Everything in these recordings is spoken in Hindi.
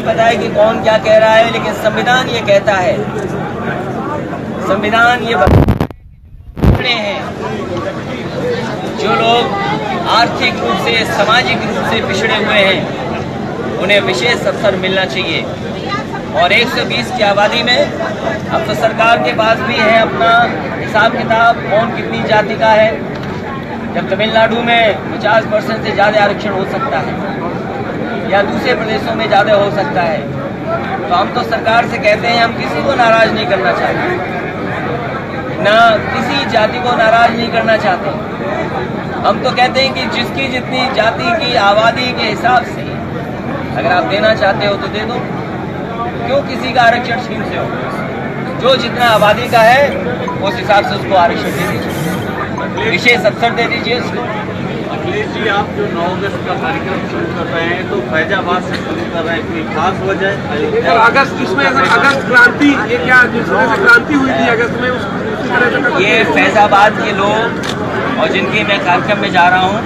नहीं पता है कि कौन क्या कह रहा है, लेकिन संविधान ये कहता है। संविधान ये बड़े हैं जो लोग आर्थिक रूप से, सामाजिक रूप से पिछड़े हुए हैं, उन्हें विशेष अवसर मिलना चाहिए। और 120 की आबादी में अब तो सरकार के पास भी है अपना हिसाब किताब, कौन कितनी जाति का है। जब तमिलनाडु में 50 परसेंट से ज़्यादा आरक्षण हो सकता है। या दूसरे प्रदेशों में ज़्यादा हो सकता है। तो हम तो सरकार से कहते हैं, हम किसी को नाराज़ नहीं करना चाहते। ना किसी जाति को नाराज़ नहीं करना चाहते। हम तो कहते हैं कि जिसकी जितनी जाति की आबादी के हिसाब से अगर आप देना चाहते हो तो दे दो। क्यों किसी का आरक्षण छीन से हो? जो जितना आबादी का है, उस हिसाब से उसको आरक्षण दे दीजिए। विशेष अवसर दे दीजिए उसको। अखिलेश जी आप जो नौ अगस्त का कार्यक्रम शुरू कर रहे हैं तो फैजाबाद से शुरू कर रहे हैं कोई खास वजह? अगस्त इसमें अगस्त क्रांति ये क्या जिस तरह से क्रांति हुई थी अगस्त में उस ये फैजाबाद के लोग और जिनके मैं कार्यक्रम में जा रहा हूँ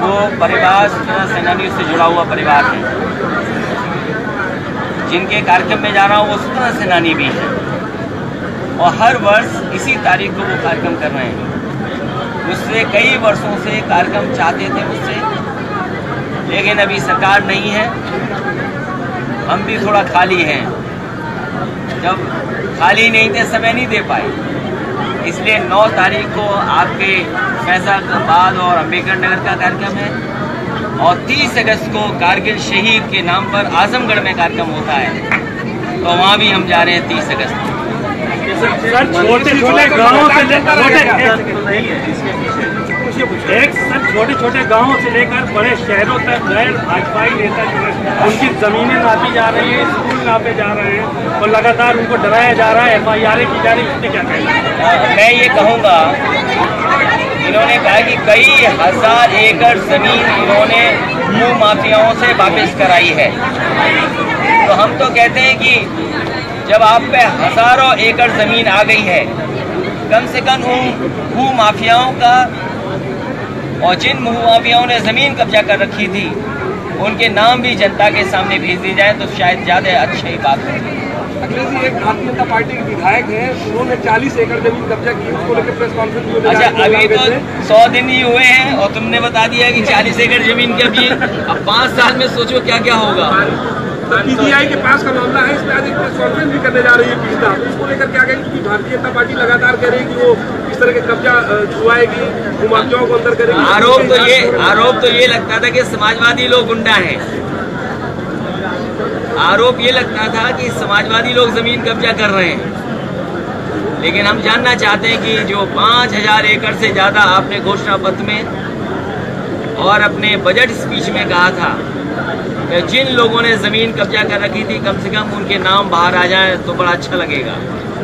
वो परिवार सेनानियों से जुड़ा हुआ परिवार है। जिनके कार्यक्रम में जा रहा हूँ वो स्वतंत्रता सेनानी भी हैं। और हर वर्ष इसी तारीख को वो कार्यक्रम कर रहे हैं। मुझसे कई वर्षों से कार्यक्रम चाहते थे मुझसे, लेकिन अभी सरकार नहीं है। हम भी थोड़ा खाली हैं। जब खाली नहीं थे, समय नहीं दे पाए। इसलिए 9 तारीख को आपके फैजाबाद और अंबेडकर नगर का कार्यक्रम है और 30 अगस्त को कारगिल शहीद के नाम पर आजमगढ़ में कार्यक्रम होता है। तो वहाँ भी हम जा रहे हैं 30 अगस्त को। सर छोटे छोटे गाँवों से छोटे एक सर छोटे छोटे गाँवों से लेकर बड़े शहरों तक गए भाजपाई नेता जो हैं उनकी जमीनें नापी जा रही हैं स्कूल नापे जा रहे हैं और लगातार उनको डराया जा रहा है एफ़ आई आर की जा रही है। इसमें क्या कहना मैं ये कहूँगा इन्होंने कहा कि कई हज़ार एकड़ ज़मीन इन्होंने भू माफियाओं से वापस कराई है। तो हम तो कहते हैं कि जब आप पे हज़ारों एकड़ ज़मीन आ गई है कम से कम उन भू माफियाओं का और जिन भू माफियाओं ने ज़मीन कब्जा कर रखी थी उनके नाम भी जनता के सामने भेज दिए जाए तो शायद ज़्यादा अच्छी बात होगी अखिलेश जी एक भारतीय जनता पार्टी के विधायक हैं उन्होंने 40 एकड़ ज़मीन कब्जा की उसको लेकर प्रेस कॉन्फ्रेंस अच्छा अभी तो। सौ दिन ही हुए हैं और तुमने बता दिया कि चालीस एकड़ ज़मीन की अभी अब पाँच साल में सोचो क्या क्या होगा पीजीआई के पास का मामला है, इसमें आज एक प्रेस कॉन्फ्रेंस भी करने जा रही है पीड़िता। तो इसको लेकर क्या कहेंगे क्योंकि भारतीय जनता पार्टी लगातार कह रही है कि वो इस तरह के कब्जा छुआएगी भूमाफियाओं को अंदर करेगी। आरोप तो ये, आरोप तो ये लगता था कि समाजवादी लोग गुंडा है। आरोप ये लगता था कि समाजवादी लोग ज़मीन कब्जा कर रहे हैं। लेकिन हम जानना चाहते हैं कि जो पाँच हज़ार एकड़ से ज़्यादा आपने घोषणा पत्र में और अपने बजट स्पीच में कहा था कि जिन लोगों ने ज़मीन कब्जा कर रखी थी कम से कम उनके नाम बाहर आ जाए तो बड़ा अच्छा लगेगा।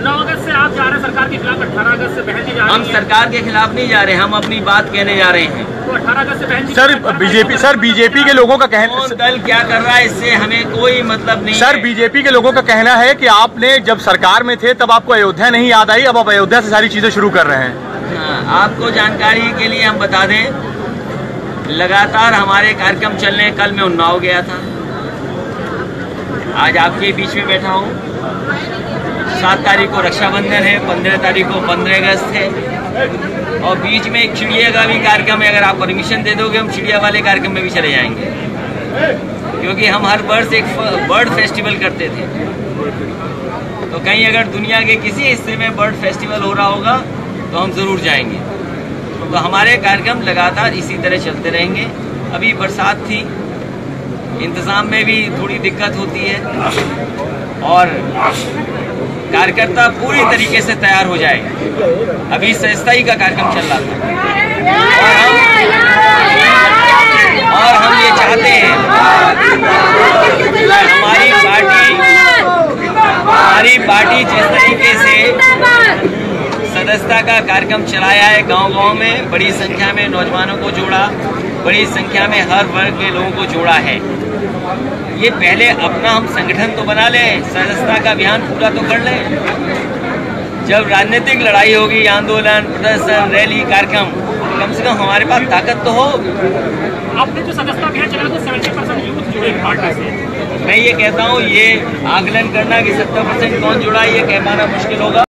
नौ अगस्त से आप जा रहे हैं सरकार के खिलाफ अठारह अगस्त से बहन जी जा हम सरकार के खिलाफ नहीं जा रहे हम अपनी बात कहने जा रहे हैं। तो अठारह अगस्त से बहन जी सर बीजेपी सर बीजेपी के लोगों का कहना कौन दल क्या कर रहा है इससे हमें कोई मतलब नहीं सर बीजेपी के लोगों का कहना है कि आपने जब सरकार में थे तब आपको अयोध्या नहीं याद आई अब आप अयोध्या से सारी चीज़ें शुरू कर रहे हैं। हाँ, आपको जानकारी के लिए हम बता दें लगातार हमारे कार्यक्रम चल रहे हैं। कल मैं उन्नाव गया था। आज आपके बीच में बैठा हूँ। सात तारीख को रक्षाबंधन है, पंद्रह तारीख को पंद्रह अगस्त है। और बीच में एक चिड़िया का भी कार्यक्रम है, अगर आप परमिशन दे दोगे, हम चिड़िया वाले कार्यक्रम में भी चले जाएँगे। क्योंकि हम हर वर्ष एक बर्ड फेस्टिवल करते थे। तो कहीं अगर दुनिया के किसी हिस्से में बर्ड फेस्टिवल हो रहा होगा तो हम ज़रूर जाएँगे। तो हमारे कार्यक्रम लगातार इसी तरह चलते रहेंगे। अभी बरसात थी, इंतज़ाम में भी थोड़ी दिक्कत होती है और कार्यकर्ता पूरी तरीके से तैयार हो जाए अभी सस्ताई का कार्यक्रम चल रहा था। और हम और हम ये चाहते हैं हमारी पार्टी हमारी पार्टी जिस तरीके से सदस्यता का कार्यक्रम चलाया है गांव-गांव में। बड़ी संख्या में नौजवानों को जोड़ा। बड़ी संख्या में हर वर्ग के लोगों को जोड़ा है। ये पहले अपना हम संगठन तो बना लें सदस्यता का अभियान पूरा तो कर लें। जब राजनीतिक लड़ाई होगी आंदोलन प्रदर्शन रैली कार्यक्रम कम से कम हमारे पास ताकत तो हो। आपने जो सदस्यता अभियान चलाया तो सेवेंटी परसेंट यूथ जुड़े पार्टी से मैं ये कहता हूँ ये आकलन करना कि सत्तर परसेंट कौन जुड़ा ये कह पाना मुश्किल होगा।